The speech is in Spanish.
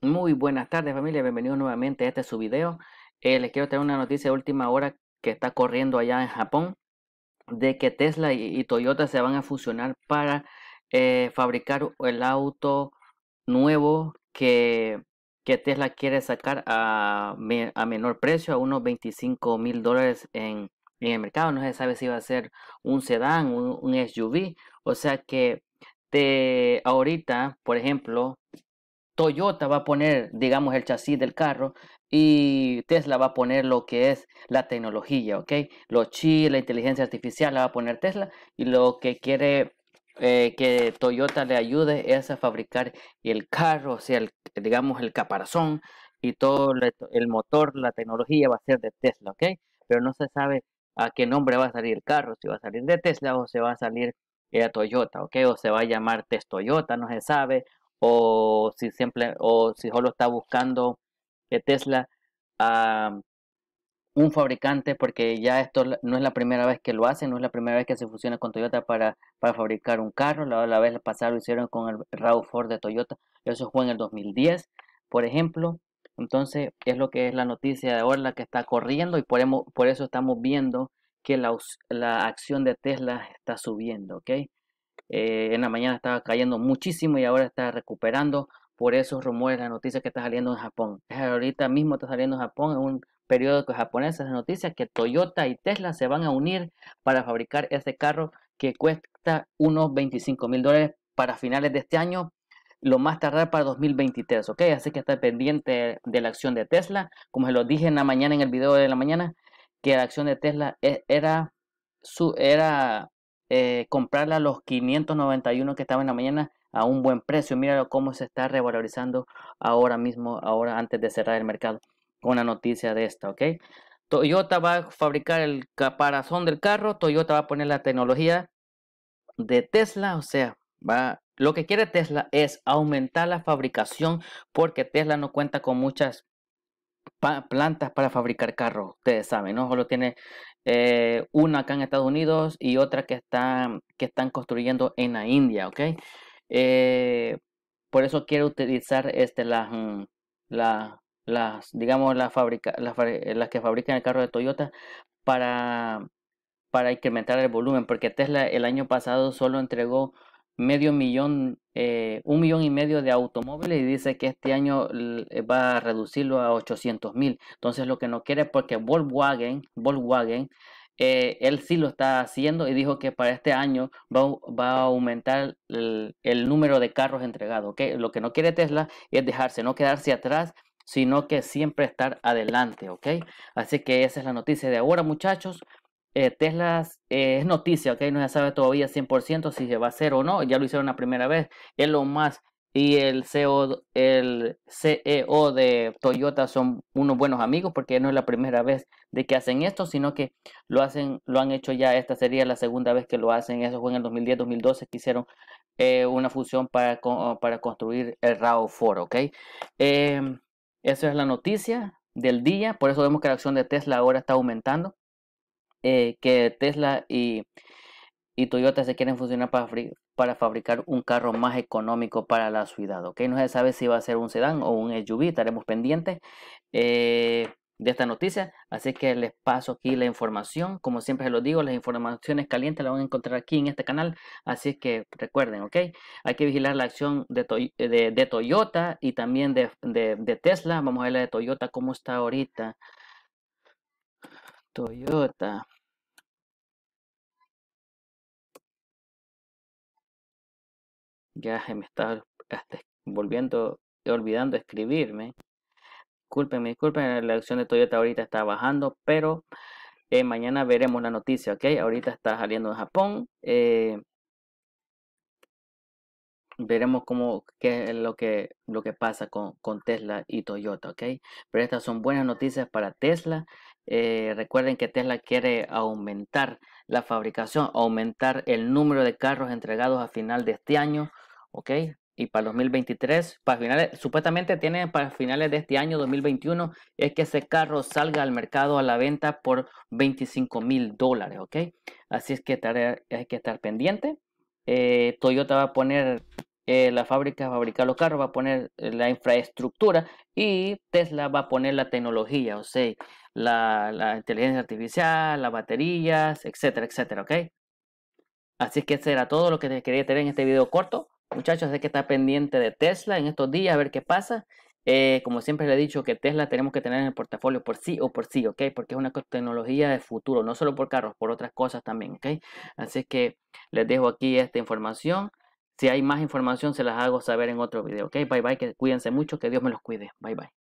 Muy buenas tardes familia, bienvenidos nuevamente a este su video. Eh, les quiero traer una noticia de última hora que está corriendo allá en Japón de que Tesla y, Toyota se van a fusionar para eh, fabricar el auto nuevo que, que Tesla quiere sacar a, a, menor precio, a unos 25 mil dólares en, en, el mercado. No se sabe si va a ser un sedán, un, SUV. O sea que de ahorita, por ejemplo, Toyota va a poner, digamos, el chasis del carro y Tesla va a poner lo que es la tecnología, ¿ok? Los chips, la inteligencia artificial la va a poner Tesla y lo que quiere eh, que Toyota le ayude es a fabricar el carro, o sea, digamos, el caparazón y todo el motor, la tecnología va a ser de Tesla, ¿ok? Pero no se sabe a qué nombre va a salir el carro, si va a salir de Tesla o se va a salir de eh, Toyota, ¿ok? O se va a llamar Test Toyota, no se sabe, o si siempre o si solo está buscando Tesla a un fabricante porque ya esto no es la primera vez que lo hacen, no es la primera vez que se fusiona con Toyota para, para fabricar un carro, la, la vez pasada lo hicieron con el RAV4 de Toyota, eso fue en el 2010, por ejemplo, entonces es lo que es la noticia de ahora la que está corriendo y por, por eso estamos viendo que la, la acción de Tesla está subiendo, ¿ok? Eh, en la mañana estaba cayendo muchísimo y ahora está recuperando por esos rumores, la noticia que está saliendo en Japón. Ahorita mismo está saliendo en Japón en un periódico japonés esa noticia que Toyota y Tesla se van a unir para fabricar este carro que cuesta unos 25 mil dólares para finales de este año, lo más tardar para 2023, ¿ok? Así que está pendiente de la acción de Tesla. Como se lo dije en la mañana, en el video de la mañana, que la acción de Tesla e, era, su, era eh, comprarla a los 591 que estaba en la mañana a un buen precio. Mira cómo se está revalorizando ahora mismo, ahora antes de cerrar el mercado. Con una noticia de esta, ¿ok? Toyota va a fabricar el caparazón del carro. Toyota va a poner la tecnología de Tesla. O sea, va, lo que quiere Tesla es aumentar la fabricación porque Tesla no cuenta con muchas plantas para fabricar carros. Ustedes saben, ¿no? Solo tiene eh, una acá en Estados Unidos y otra que están, que están construyendo en la India, ¿ok? Eh, por eso quiero utilizar este, las, mm, la, las, digamos, las que fabrican el carro de Toyota para, para incrementar el volumen, porque Tesla el año pasado solo entregó medio millón, eh, un millón y medio de automóviles y dice que este año eh, va a reducirlo a 800 mil. Entonces lo que no quiere porque Volkswagen, Volkswagen eh, él sí lo está haciendo y dijo que para este año va, a aumentar el, número de carros entregados. ¿okay? Lo que no quiere Tesla es dejarse, no quedarse atrás, sino que siempre estar adelante. Así que esa es la noticia de ahora, muchachos. Eh, Tesla eh, es noticia, ¿ok? No se sabe todavía 100% si se va a hacer o no. Ya lo hicieron la primera vez. lo más y el CEO, el CEO de Toyota son unos buenos amigos porque no es la primera vez de que hacen esto, sino que lo hacen, lo han hecho ya. Esta sería la segunda vez que lo hacen. Eso fue en el 2010-2012 que hicieron eh, una fusión para, para construir el RAV4, ¿ok? Em, esa es la noticia del día. Por eso vemos que la acción de Tesla ahora está aumentando. Eh, que Tesla y, Toyota se quieren fusionar para, para, fabricar un carro más económico para la ciudad. ¿ok? No se sabe si va a ser un sedán o un SUV, estaremos pendientes eh, de esta noticia. Así que les paso aquí la información. Como siempre se lo digo, las informaciones calientes las van a encontrar aquí en este canal. Así que recuerden, ¿ok? Hay que vigilar la acción de, de, Toyota y también de, de Tesla. Vamos a ver la de Toyota cómo está ahorita. Toyota. Ya se me está volviendo, olvidando escribirme. Disculpenme, disculpen, la acción de Toyota ahorita está bajando, pero eh, mañana veremos la noticia, ¿ok? Ahorita está saliendo en Japón. Eh, veremos cómo qué es lo que, lo que pasa con, con, Tesla y Toyota, ¿ok? Pero estas son buenas noticias para Tesla. Eh, recuerden que Tesla quiere aumentar la fabricación, aumentar el número de carros entregados a final de este año, ¿ok? Y para 2023, para finales, supuestamente tiene para finales de este año 2021, es que ese carro salga al mercado a la venta por 25 mil dólares, ¿ok? Así es que hay que estar pendiente. Eh, Toyota va a poner eh, la fábrica va a fabricar los carros, va a poner la infraestructura y Tesla va a poner la tecnología, o sea, la, la inteligencia artificial, las baterías, etcétera, etcétera, ¿ok? Así que eso era todo lo que quería tener en este video corto. Muchachos, sé que está pendiente de Tesla en estos días, a ver qué pasa. Eh, como siempre le he dicho que Tesla tenemos que tener en el portafolio por sí o por sí, ¿ok? Porque es una tecnología de futuro, no solo por carros, por otras cosas también, ¿ok? Así que les dejo aquí esta información. Si hay más información se las hago saber en otro video, ¿ok? Bye bye, que cuídense mucho, que Dios me los cuide. Bye bye.